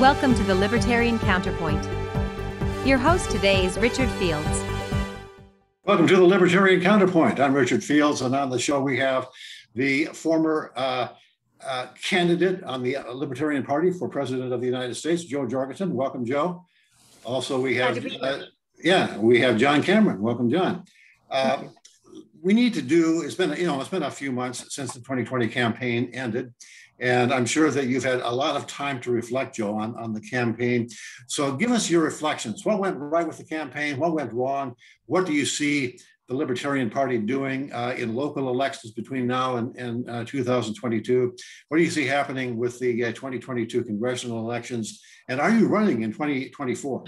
Welcome to the Libertarian Counterpoint. Your host today is Richard Fields. Welcome to the Libertarian Counterpoint. I'm Richard Fields, and on the show we have the former uh, uh, candidate on the Libertarian Party for President of the United States, Jo Jorgensen. Welcome, Jo. Also, we have, uh, yeah, we have John Cameron. Welcome, John. Uh, we need to do, it's been, you know, it's been a few months since the 2020 campaign ended. And I'm sure that you've had a lot of time to reflect, Jo, on, on the campaign. So give us your reflections. What went right with the campaign? What went wrong? What do you see the Libertarian Party doing uh, in local elections between now and, and uh, 2022? What do you see happening with the uh, 2022 congressional elections? And are you running in 2024?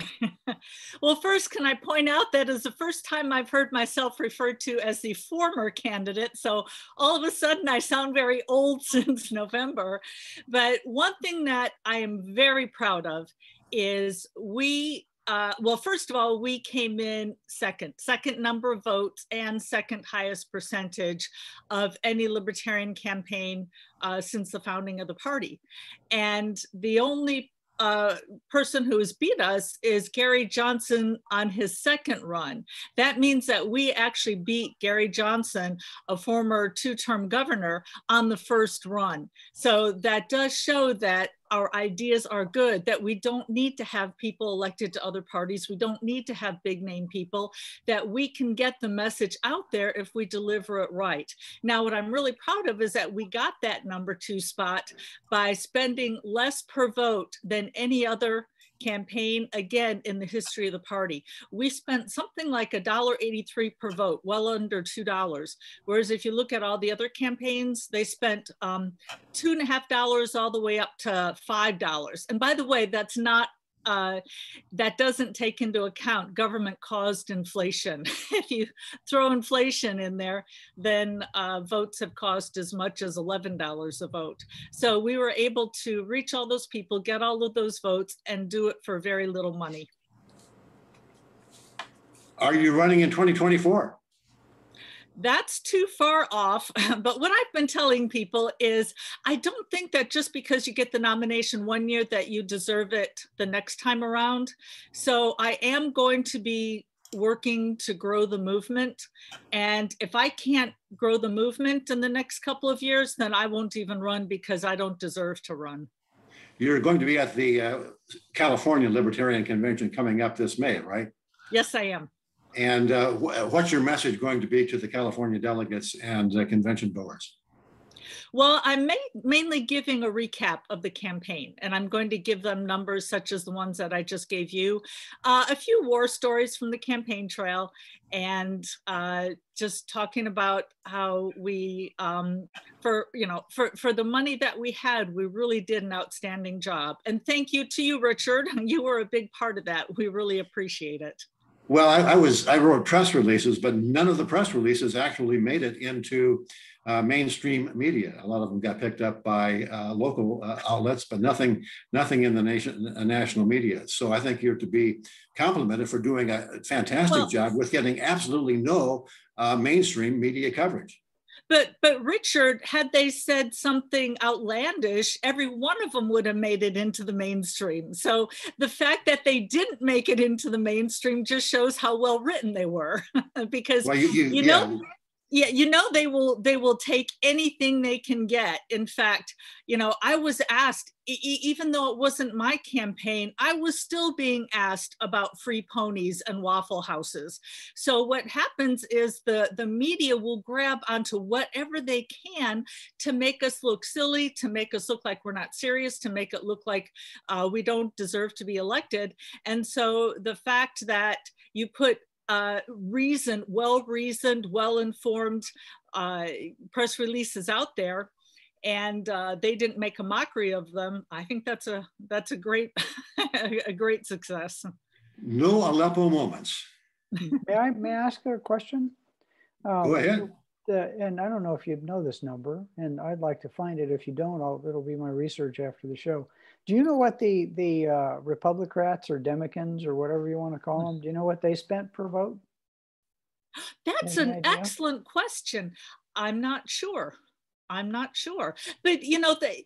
well, first, can I point out that is the first time I've heard myself referred to as the former candidate. So all of a sudden, I sound very old since November. But one thing that I am very proud of is we uh, well, first of all, we came in second, second number of votes and second highest percentage of any libertarian campaign uh, since the founding of the party. And the only uh, person who has beat us is Gary Johnson on his second run. That means that we actually beat Gary Johnson, a former two term governor, on the first run. So that does show that our ideas are good, that we don't need to have people elected to other parties. We don't need to have big name people, that we can get the message out there if we deliver it right. Now, what I'm really proud of is that we got that number two spot by spending less per vote than any other campaign again in the history of the party. We spent something like a dollar 83 per vote, well under two dollars. Whereas if you look at all the other campaigns, they spent um, two and a half dollars all the way up to five dollars. And by the way, that's not uh, that doesn't take into account government caused inflation. if you throw inflation in there, then uh, votes have cost as much as $11 a vote. So we were able to reach all those people, get all of those votes, and do it for very little money. Are you running in 2024? That's too far off. But what I've been telling people is I don't think that just because you get the nomination one year that you deserve it the next time around. So I am going to be working to grow the movement. And if I can't grow the movement in the next couple of years, then I won't even run because I don't deserve to run. You're going to be at the uh, California Libertarian Convention coming up this May, right? Yes, I am. And uh, what's your message going to be to the California delegates and uh, convention goers? Well, I'm ma mainly giving a recap of the campaign, and I'm going to give them numbers such as the ones that I just gave you, uh, a few war stories from the campaign trail, and uh, just talking about how we, um, for you know, for for the money that we had, we really did an outstanding job. And thank you to you, Richard. You were a big part of that. We really appreciate it. Well, I, I, was I wrote press releases, but none of the press releases actually made it into uh, mainstream media. A lot of them got picked up by uh, local uh, outlets, but nothing nothing in the nation uh, national media. So I think you're to be complimented for doing a fantastic well, job with getting absolutely no uh, mainstream media coverage. But but Richard, had they said something outlandish, every one of them would have made it into the mainstream. So the fact that they didn't make it into the mainstream just shows how well written they were. because well, you, you, you know, yeah yeah you know they will they will take anything they can get. In fact you know i was asked e- even though it wasn't my campaign i was still being asked about free ponies and waffle houses. So what happens is the the media will grab onto whatever they can to make us look silly to make us look like we're not serious to make it look like uh, we don't deserve to be elected. And so the fact that you put uh, reasoned, well reasoned, well informed uh, press releases out there, and uh, they didn't make a mockery of them. I think that's a that's a great a great success. No Aleppo moments. may I may I ask a question? Go ahead. The, and I don't know if you know this number, and I'd like to find it. If you don't, I'll, it'll be my research after the show. Do you know what the the uh, Republicrats or Democrats or whatever you want to call them? Do you know what they spent per vote? That's Any an idea? excellent question. I'm not sure. I'm not sure. But you know, they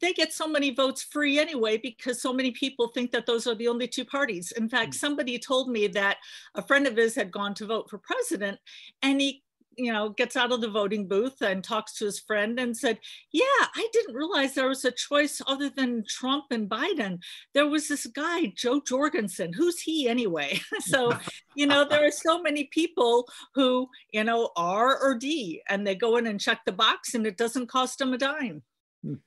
they get so many votes free anyway because so many people think that those are the only two parties. In fact, mm. somebody told me that a friend of his had gone to vote for president and he you know, gets out of the voting booth and talks to his friend and said, Yeah, I didn't realize there was a choice other than Trump and Biden. There was this guy, Jo Jorgensen. Who's he anyway? so, you know, there are so many people who, you know, R or D, and they go in and check the box and it doesn't cost them a dime.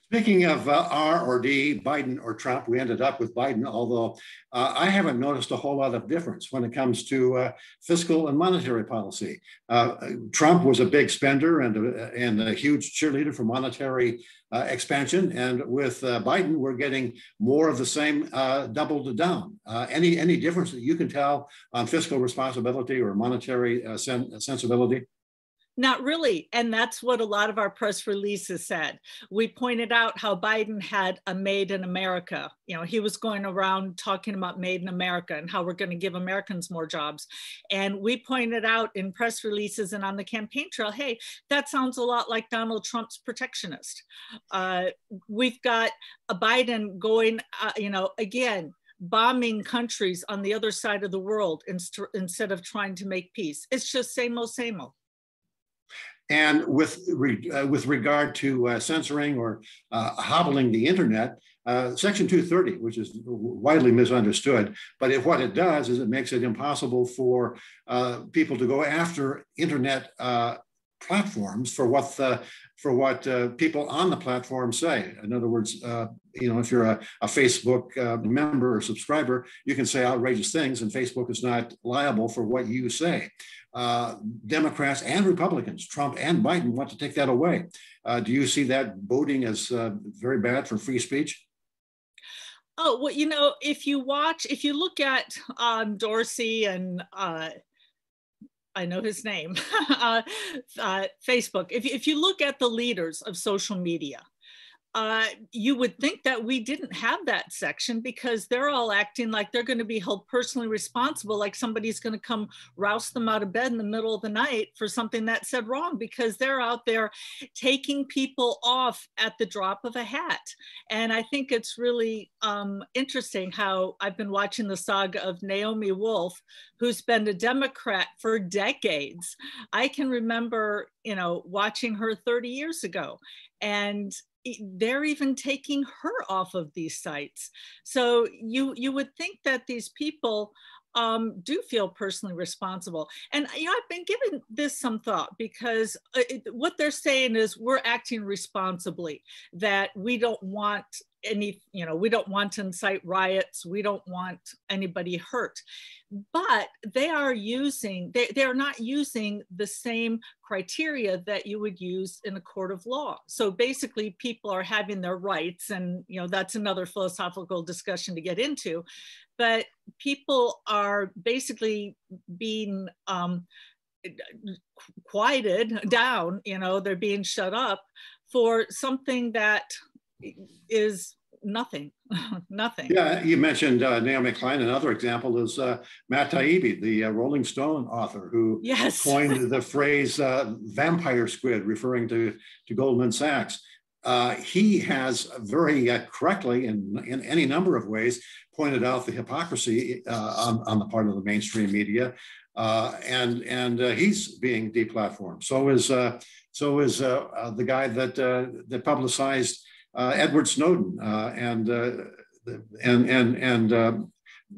Speaking of uh, R or D, Biden or Trump, we ended up with Biden, although uh, I haven't noticed a whole lot of difference when it comes to uh, fiscal and monetary policy. Uh, Trump was a big spender and a, and a huge cheerleader for monetary uh, expansion. And with uh, Biden, we're getting more of the same doubled down. any, any difference that you can tell on fiscal responsibility or monetary sen sensibility? Not really. And that's what a lot of our press releases said. We pointed out how Biden had a made in America. You know, he was going around talking about made in America and how we're going to give Americans more jobs. And we pointed out in press releases and on the campaign trail hey, that sounds a lot like Donald Trump's protectionist. Uh, we've got a Biden going, uh, you know, again, bombing countries on the other side of the world instead of trying to make peace. It's just same old, same old. And with, re, uh, with regard to uh, censoring or uh, hobbling the internet, uh, Section 230, which is widely misunderstood, but if what it does is it makes it impossible for uh, people to go after internet uh, platforms for what the, for what uh, people on the platform say. In other words, uh, you know, if you're a, a Facebook uh, member or subscriber, you can say outrageous things, and Facebook is not liable for what you say. Uh, Democrats and Republicans, Trump and Biden, want to take that away. Uh, do you see that voting as uh, very bad for free speech? Oh, well, you know, if you watch, if you look at um, Dorsey and uh, I know his name, uh, Facebook, if, if you look at the leaders of social media, uh, you would think that we didn't have that section because they're all acting like they're going to be held personally responsible, like somebody's going to come rouse them out of bed in the middle of the night for something that said wrong because they're out there taking people off at the drop of a hat. And I think it's really um, interesting how I've been watching the saga of Naomi Wolf, who's been a Democrat for decades. I can remember, you know, watching her 30 years ago. And they're even taking her off of these sites. So you you would think that these people um, do feel personally responsible. And you know, I've been giving this some thought because uh, it, what they're saying is we're acting responsibly. That we don't want any, you know, we don't want to incite riots. We don't want anybody hurt but they are using, they, they're not using the same criteria that you would use in a court of law. So basically people are having their rights and, you know, that's another philosophical discussion to get into, but people are basically being um, quieted down, you know, they're being shut up for something that is nothing, nothing. Yeah, you mentioned uh, Naomi Klein. Another example is uh, Matt Taibbi, the uh, Rolling Stone author, who yes. coined the phrase uh, "vampire squid," referring to to Goldman Sachs. Uh, he has very uh, correctly, in, in any number of ways, pointed out the hypocrisy on, on the part of the mainstream media, and and he's being deplatformed. So is so is the guy that that publicized Edward Snowden uh, and, uh, and, and, and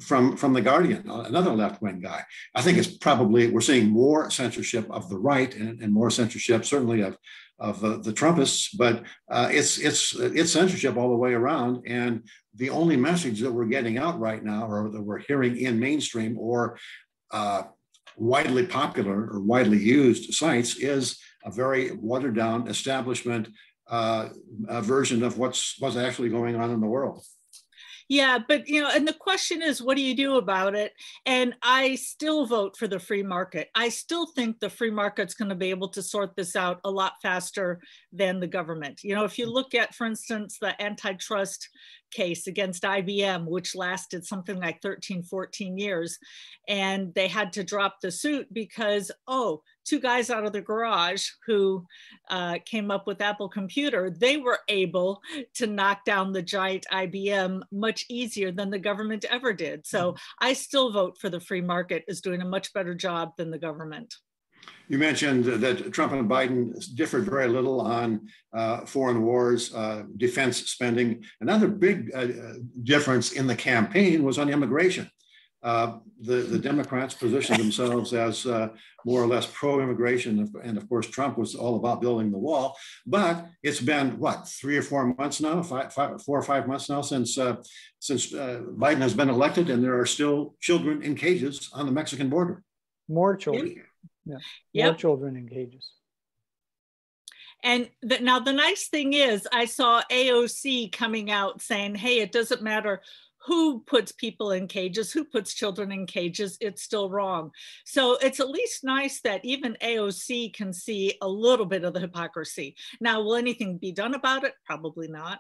from, from The Guardian, another left wing guy. I think it's probably, we're seeing more censorship of the right and, and more censorship, certainly of, of uh, the Trumpists, but uh, it's, it's, it's censorship all the way around. And the only message that we're getting out right now, or that we're hearing in mainstream or uh, widely popular or widely used sites, is a very watered down establishment uh, version of what's what's actually going on in the world. Yeah, but you know, and the question is, what do you do about it? And I still vote for the free market. I still think the free market's going to be able to sort this out a lot faster than the government. You know, if you look at, for instance, the antitrust case against IBM, which lasted something like 13, 14 years. And they had to drop the suit because, oh, two guys out of the garage who uh, came up with Apple Computer, they were able to knock down the giant IBM much easier than the government ever did. So mm-hmm. I still vote for the free market is doing a much better job than the government. You mentioned that Trump and Biden differed very little on uh, foreign wars, uh, defense spending. Another big uh, difference in the campaign was on immigration. Uh, the, the Democrats positioned themselves as uh, more or less pro-immigration, and of course Trump was all about building the wall. But it's been what three or four months now, five, five, four or five months now since uh, since Biden has been elected, and there are still children in cages on the Mexican border. More children. Yeah. Yep. More children in cages. And the, now the nice thing is, I saw AOC coming out saying, "Hey, it doesn't matter." Who puts people in cages? Who puts children in cages? It's still wrong. So it's at least nice that even AOC can see a little bit of the hypocrisy. Now, will anything be done about it? Probably not.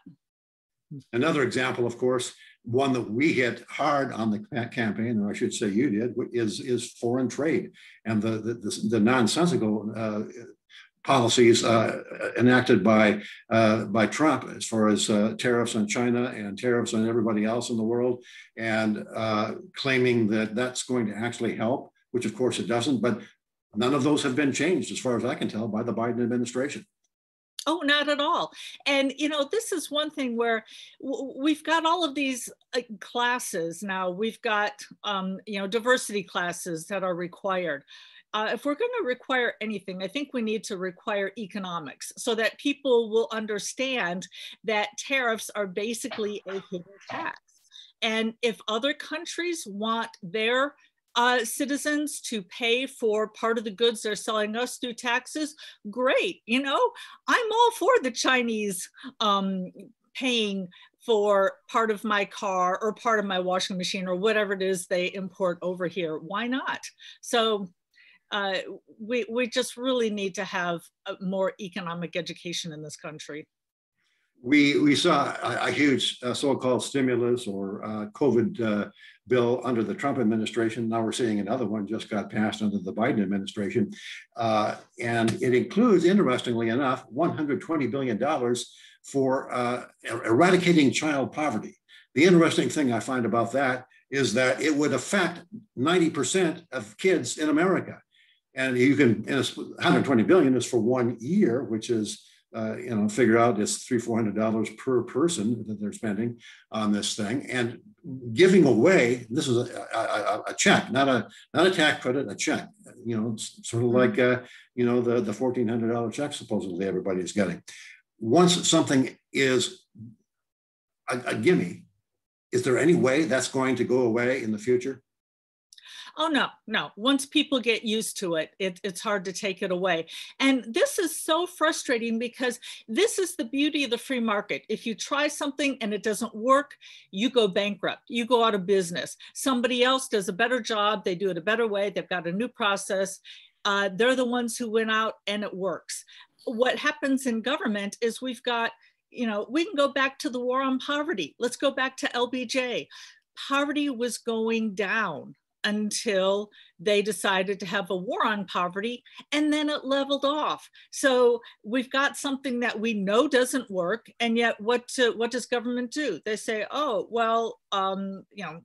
Another example, of course, one that we hit hard on the campaign, or I should say you did, is, is foreign trade and the, the, the, the nonsensical uh, policies uh, enacted by, uh, by Trump as far as uh, tariffs on China and tariffs on everybody else in the world, and uh, claiming that that's going to actually help, which of course it doesn't, but none of those have been changed as far as I can tell by the Biden administration. Oh, not at all. And, you know, this is one thing where we've got all of these uh, classes now. We've got, um, you know, diversity classes that are required. Uh, if we're going to require anything, I think we need to require economics so that people will understand that tariffs are basically a hidden tax. And if other countries want their uh, citizens to pay for part of the goods they're selling us through taxes, great. You know, I'm all for the Chinese um, paying for part of my car or part of my washing machine or whatever it is they import over here. Why not? So uh, we, we just really need to have more economic education in this country we we saw a, a huge uh, so-called stimulus or uh, COVID uh, bill under the Trump administration. Now we're seeing another one just got passed under the Biden administration, uh, and it includes, interestingly enough, 120 billion dollars for uh, er, eradicating child poverty. The interesting thing I find about that is that it would affect 90% of kids in America, and you can. 120 billion is for one year, which is uh, you know, figure out it's three, four hundred dollars per person that they're spending on this thing, and giving away. This is a, a, a check, not a not a tax credit, a check. You know, sort of like uh, you know the the fourteen hundred dollar check supposedly everybody is getting. Once something is a, a gimme, is there any way that's going to go away in the future? Oh, no, no. Once people get used to it, it, it's hard to take it away. And this is so frustrating because this is the beauty of the free market. If you try something and it doesn't work, you go bankrupt, you go out of business. Somebody else does a better job, they do it a better way, they've got a new process. Uh, they're the ones who went out and it works. What happens in government is we've got you know, we can go back to the war on poverty. Let's go back to LBJ. Poverty was going down until they decided to have a war on poverty and then it leveled off. So we've got something that we know doesn't work and yet what to, what does government do? They say oh well um, you know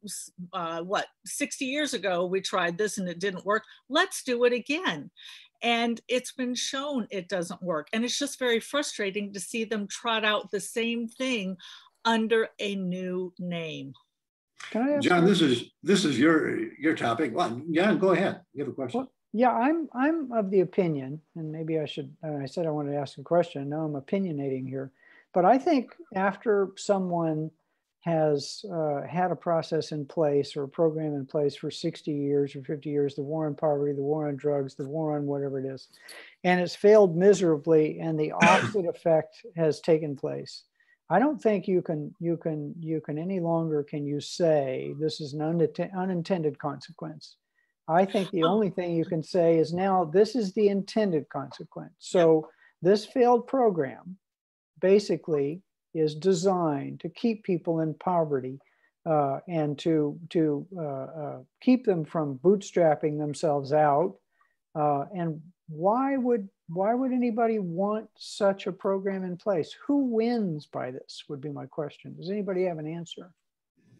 uh, what 60 years ago we tried this and it didn't work. Let's do it again. And it's been shown it doesn't work. And it's just very frustrating to see them trot out the same thing under a new name John, this is this is your your topic. Well, John, go ahead. You have a question. Well, yeah, I'm I'm of the opinion, and maybe I should. Uh, I said I wanted to ask a question. Now I'm opinionating here, but I think after someone has uh, had a process in place or a program in place for 60 years or 50 years, the war on poverty, the war on drugs, the war on whatever it is, and it's failed miserably, and the opposite effect has taken place I don't think you can you can you can any longer can you say this is an unintended consequence. I think the only thing you can say is now this is the intended consequence. So this failed program basically is designed to keep people in poverty uh, and to to uh, uh, keep them from bootstrapping themselves out. Uh, and why would why would anybody want such a program in place? Who wins by this? Would be my question. Does anybody have an answer?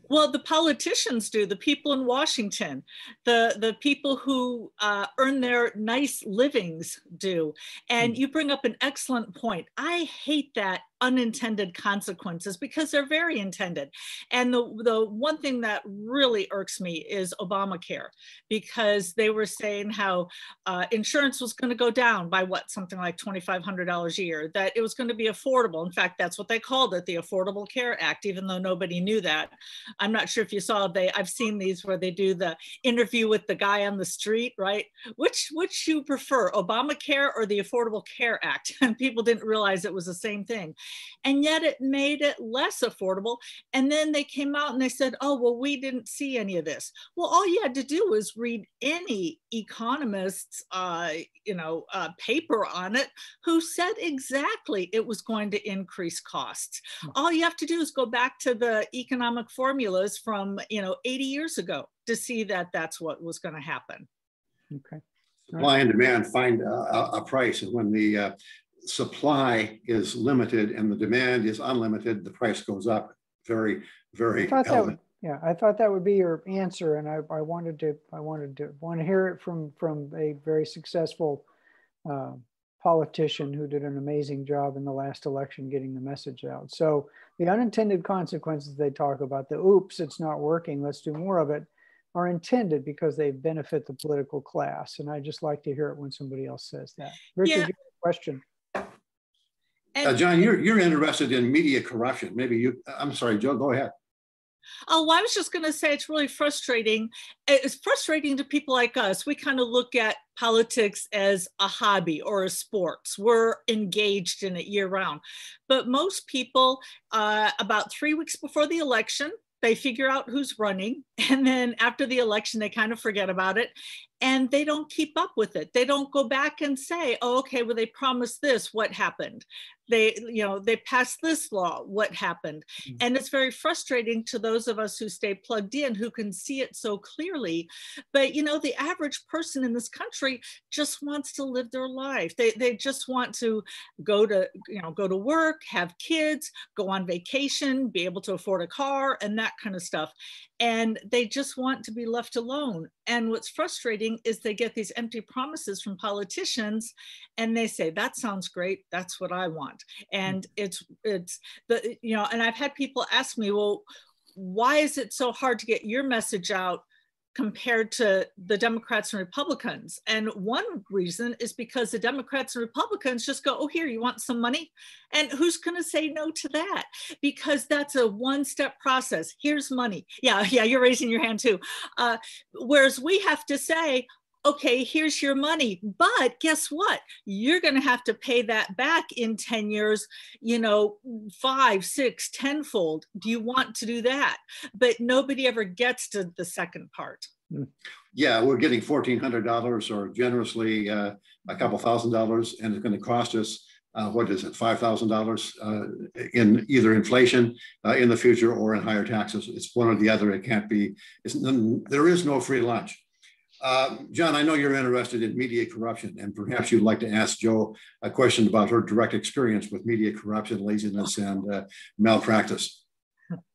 Well, the politicians do, the people in Washington, the, the people who uh, earn their nice livings do. And hmm. you bring up an excellent point. I hate that unintended consequences because they're very intended. And the, the one thing that really irks me is Obamacare because they were saying how uh, insurance was going to go down by what, something like $2,500 a year, that it was going to be affordable. In fact, that's what they called it, the Affordable Care Act, even though nobody knew that. I'm not sure if you saw they, I've seen these where they do the interview with the guy on the street, right? Which, which you prefer, Obamacare or the Affordable Care Act? And people didn't realize it was the same thing and yet it made it less affordable. And then they came out and they said, oh, well, we didn't see any of this. Well, all you had to do was read any economist's, uh, you know, uh, paper on it who said exactly it was going to increase costs. Hmm. All you have to do is go back to the economic formulas from, you know, 80 years ago to see that that's what was going to happen. Okay supply and demand find a, a, price. And when the uh, supply is limited and the demand is unlimited, the price goes up very, very That, yeah, I thought that would be your answer, and I, I wanted to I wanted to want to hear it from from a very successful uh, politician who did an amazing job in the last election getting the message out. So the unintended consequences they talk about, the oops, it's not working, let's do more of it, are intended because they benefit the political class. And I just like to hear it when somebody else says that. Richard, yeah. question. Uh, John, you're you're interested in media corruption. Maybe you. I'm sorry, Jo. Go ahead. Oh, I was just going to say it's really frustrating. It's frustrating to people like us. We kind of look at politics as a hobby or a sports. We're engaged in it year round. But most people, uh, about three weeks before the election, they figure out who's running. And then after the election, they kind of forget about it and they don't keep up with it. They don't go back and say, oh, okay, well, they promised this, what happened? They, you know, they passed this law, what happened? Mm-hmm. And it's very frustrating to those of us who stay plugged in, who can see it so clearly. But, you know, the average person in this country just wants to live their life. They, they just want to go to, you know, go to work, have kids, go on vacation, be able to afford a car and that kind of stuff. And they just want to be left alone. And what's frustrating is they get these empty promises from politicians and they say, that sounds great. That's what I want. And mm-hmm. it's, it's the, you know, and I've had people ask me, well, why is it so hard to get your message out compared to the Democrats and Republicans. And one reason is because the Democrats and Republicans just go, oh, here, you want some money? And who's going to say no to that? Because that's a one step process. Here's money. Yeah, yeah, you're raising your hand too. Uh, whereas we have to say, okay, here's your money. But guess what? You're going to have to pay that back in 10 years, you know, five, six, tenfold. Do you want to do that? But nobody ever gets to the second part. Hmm. Yeah, we're getting $1,400 or generously uh, a couple thousand dollars, and it's going to cost us. Uh, what is it, five thousand uh, dollars in either inflation uh, in the future or in higher taxes? It's one or the other. It can't be. there is no free lunch. Uh, John, I know you're interested in media corruption, and perhaps you'd like to ask Jo a question about her direct experience with media corruption, laziness, and uh, malpractice.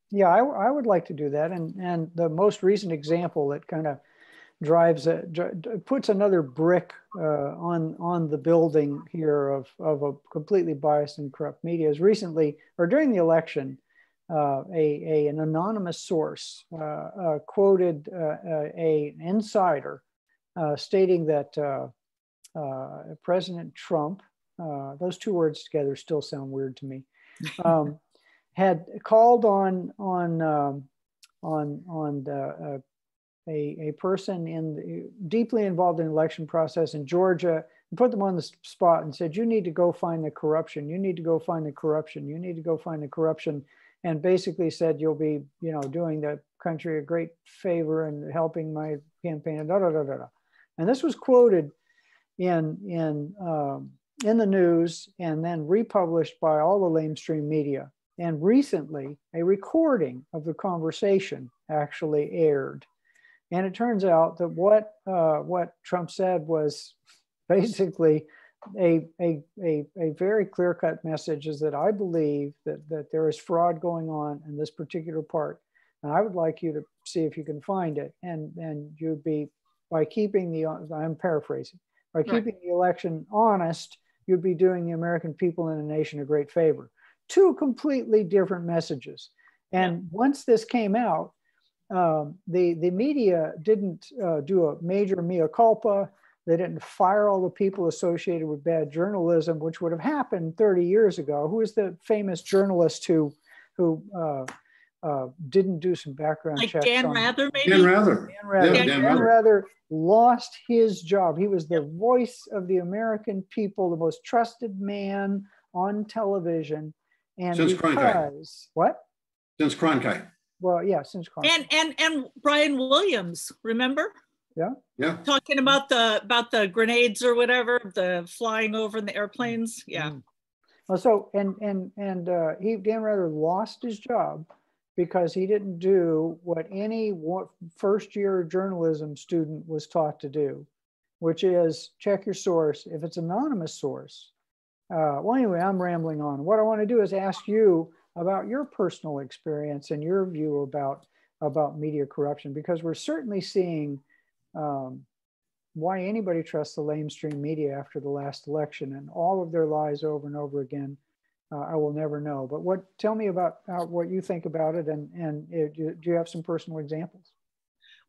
Yeah, I, I, would like to do that. And, and the most recent example that kind of drives a, puts another brick uh, on, on the building here of, of a completely biased and corrupt media is recently, or during the election, uh, a, a, an anonymous source uh, uh, quoted uh, a, an insider stating that President Trump, those two words together still sound weird to me, um, had called on on um, on on the, a, a person in the, deeply involved in election process in Georgia and put them on the spot and said, you need to go find the corruption. You need to go find the corruption. You need to go find the corruption and basically said you'll be you know doing the country a great favor and helping my campaign and da da da da. da. And this was quoted in in um, in the news and then republished by all the lamestream media And recently, a recording of the conversation actually aired. And it turns out that what, uh, what Trump said was basically a, a, a, a very clear cut message is that I believe that, that there is fraud going on in this particular part. And I would like you to see if you can find it. And, and you'd be, by keeping the, I'm paraphrasing, by keeping right. the election honest, you'd be doing the American people and the nation a great favor. Two completely different messages. And yeah. once this came out, um, the, the media didn't uh, do a major mea culpa. They didn't fire all the people associated with bad journalism, which would have happened 30 years ago. Who is the famous journalist who, who uh, uh, didn't do some background like checks? Dan Rather, maybe? Dan Rather. Dan Rather. Yeah, Dan, Dan Rather lost his job. He was the voice of the American people, the most trusted man on television. And Since because, Cronkite. what? Since Cronkite. Well, yeah, since Cronkite. And and and Brian Williams, remember? Yeah. Yeah. Talking about the about the grenades or whatever, the flying over in the airplanes. Yeah. Mm. Well, so and and and uh, he Dan Rather lost his job because he didn't do what any first year journalism student was taught to do, which is check your source. If it's anonymous source, uh, well, anyway, I'm rambling on. What I want to do is ask you about your personal experience and your view about about media corruption, because we're certainly seeing um, why anybody trusts the lamestream media after the last election and all of their lies over and over again. Uh, I will never know. But what? Tell me about uh, what you think about it, and and uh, do, do you have some personal examples?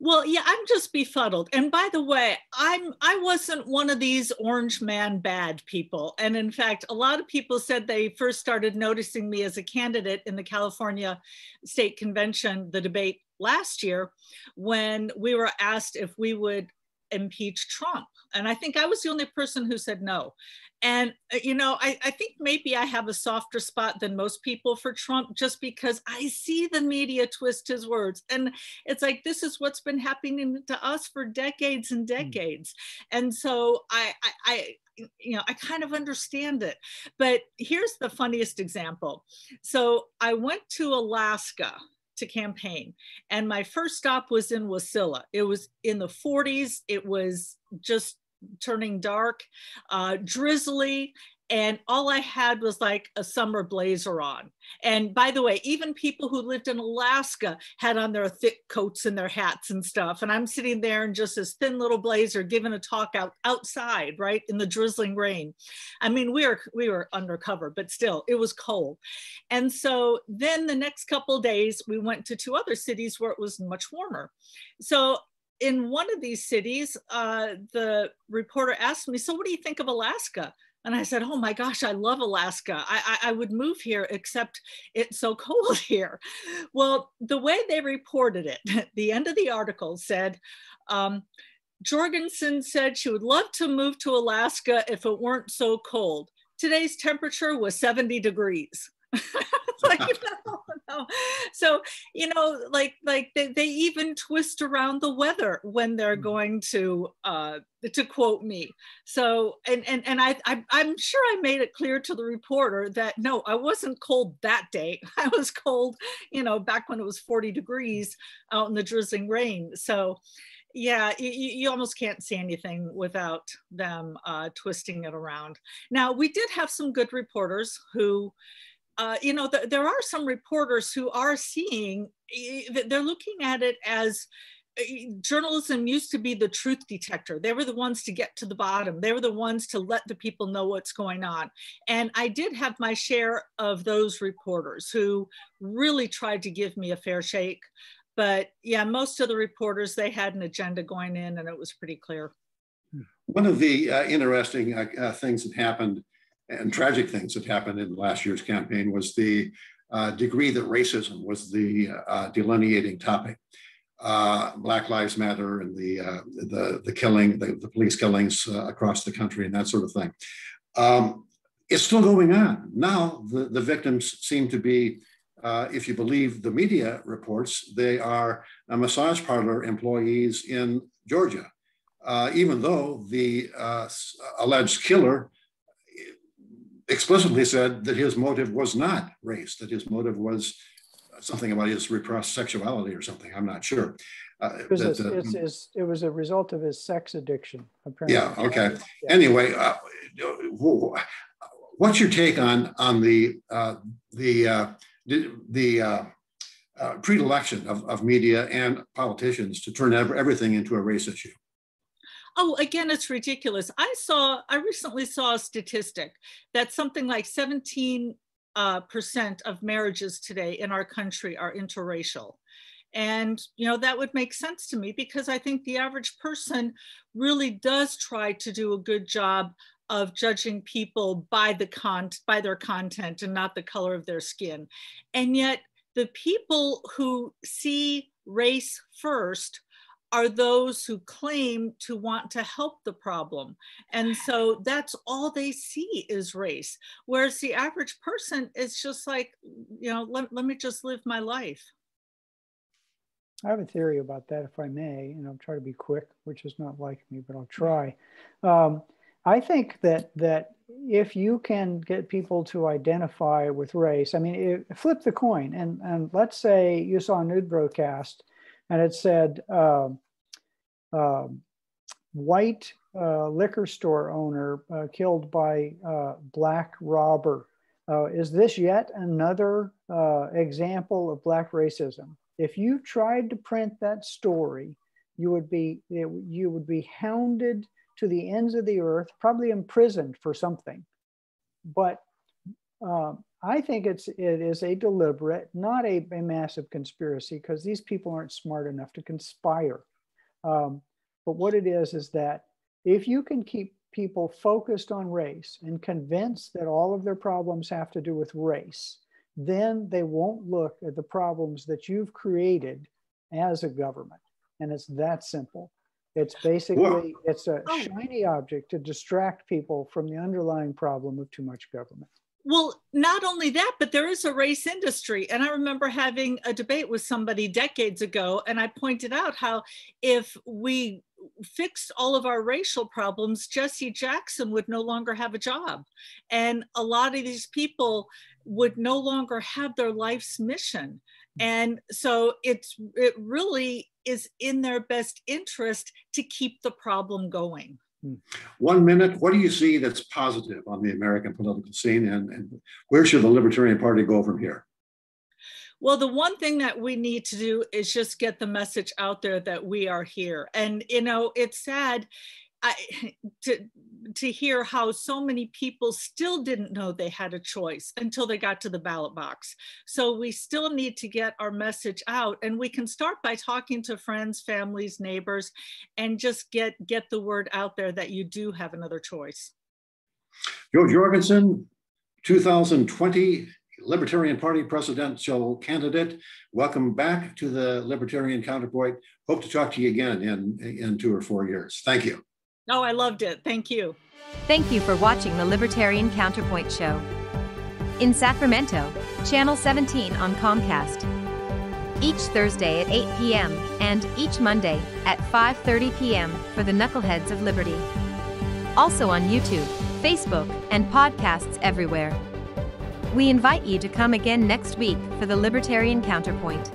Well, yeah, I'm just befuddled. And by the way, I'm I wasn't one of these orange man bad people. And in fact, a lot of people said they first started noticing me as a candidate in the California State Convention, the debate last year, when we were asked if we would impeach Trump. And I think I was the only person who said no. And, uh, you know, I, I, think maybe I have a softer spot than most people for Trump just because I see the media twist his words. And it's like, this is what's been happening to us for decades and hmm. decades. Mm. And so I, I, I you know, I kind of understand it. But here's the funniest example. So I went to Alaska to campaign. And my first stop was in Wasilla. It was in the 40s. It was just turning dark, uh, drizzly, and all I had was like a summer blazer on. And by the way, even people who lived in Alaska had on their thick coats and their hats and stuff. And I'm sitting there in just this thin little blazer giving a talk out outside, right, in the drizzling rain. I mean, we were we were undercover, but still, it was cold. And so then the next couple days, we went to two other cities where it was much warmer. So in one of these cities, uh, the reporter asked me, So, what do you think of Alaska? And I said, Oh my gosh, I love Alaska. I, I, I would move here, except it's so cold here. Well, the way they reported it, the end of the article said, um, Jorgensen said she would love to move to Alaska if it weren't so cold. Today's temperature was 70 degrees. like, no, no. So, you know, like like they, they even twist around the weather when they're mm. going to uh to quote me. So and and and I, I I'm sure I made it clear to the reporter that no, I wasn't cold that day. I was cold, you know, back when it was 40 degrees out in the drizzling rain. So yeah, you, you, almost can't see anything without them uh, twisting it around. Now, we did have some good reporters who uh, you know, th there are some reporters who are seeing, they're looking at it as journalism used to be the truth detector. They were the ones to get to the bottom. They were the ones to let the people know what's going on. And I did have my share of those reporters who really tried to give me a fair shake. But yeah, most of the reporters, they had an agenda going in and it was pretty clear. One of the uh, interesting uh, uh things that happened and tragic things that happened in last year's campaign was the uh, degree that racism was the uh, delineating topic. Uh, Black Lives Matter and the uh, the, the killing, the, the police killings uh, across the country, and that sort of thing. Um, it's still going on now. The, the victims seem to be, uh, if you believe the media reports, they are massage parlor employees in Georgia, even though the alleged killer explicitly said that his motive was not race, that his motive was something about his repressed sexuality or something. I'm not sure. Uh, it, was that, a, it's, it's, it was a result of his sex addiction, apparently. Yeah, okay. Yeah. Anyway, uh, what's your take on, on the, uh, the, uh, the, the uh, uh, predilection of, of media and politicians to turn everything into a race issue? Oh, again, it's ridiculous. I saw, I recently saw a statistic that something like 17 uh, percent of marriages today in our country are interracial. And, you know, that would make sense to me because I think the average person really does try to do a good job of judging people by the con by their content and not the color of their skin. And yet the people who see race first are those who claim to want to help the problem. And so that's all they see is race. Whereas the average person is just like, you know, let, let me just live my life. I have a theory about that, if I may, and I'll try to be quick, which is not like me, but I'll try. Um, I think that that if you can get people to identify with race, I mean, it, flip the coin, and and let's say you saw a nude broadcast, and it said uh, uh, white liquor store owner uh, killed by uh, black robber. Uh, is this yet another example of black racism? if you tried to print that story, you would be you would be hounded to the ends of the earth, probably imprisoned for something. But uh, I think it's it is a deliberate, not a, a massive conspiracy, because these people aren't smart enough to conspire. Um, but what it is is that if you can keep people focused on race and convinced that all of their problems have to do with race, then they won't look at the problems that you've created as a government. And it's that simple. It's basically it's a oh. shiny object to distract people from the underlying problem of too much government. Well, not only that, but there is a race industry. And I remember having a debate with somebody decades ago, and I pointed out how if we fixed all of our racial problems, Jesse Jackson would no longer have a job. And a lot of these people would no longer have their life's mission. Mm. And so it's it really is in their best interest to keep the problem going. One minute, what do you see that's positive on the American political scene, and, and where should the Libertarian Party go from here? Well, the one thing that we need to do is just get the message out there that we are here. And, you know, it's sad I, to, to hear how so many people still didn't know they had a choice until they got to the ballot box. So we still need to get our message out and we can start by talking to friends, families, neighbors, and just get, get the word out there that you do have another choice. Jo Jorgensen, 2020 Libertarian Party presidential candidate. Welcome back to the Libertarian Counterpoint. Hope to talk to you again in, in two or four years. Thank you. Oh, I loved it. Thank you. Thank you for watching the Libertarian Counterpoint Show. In Sacramento, Channel 17 on Comcast. Each Thursday at 8 p.m. and each Monday at 5:30 p.m. for the Knuckleheads of Liberty. Also on YouTube, Facebook, and podcasts everywhere. We invite you to come again next week for the Libertarian Counterpoint.